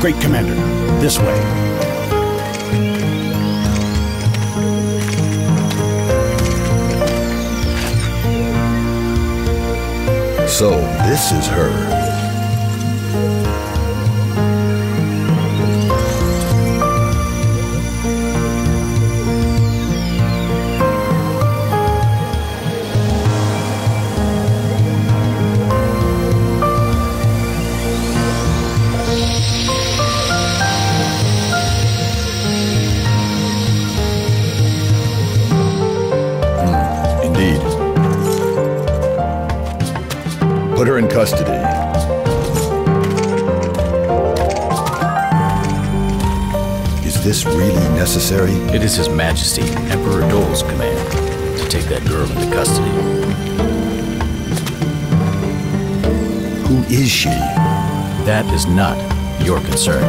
Great Commander, this way. So, this is her. Put her in custody. Is this really necessary? It is His Majesty, Emperor Doel's command to take that girl into custody. Who is she? That is not your concern.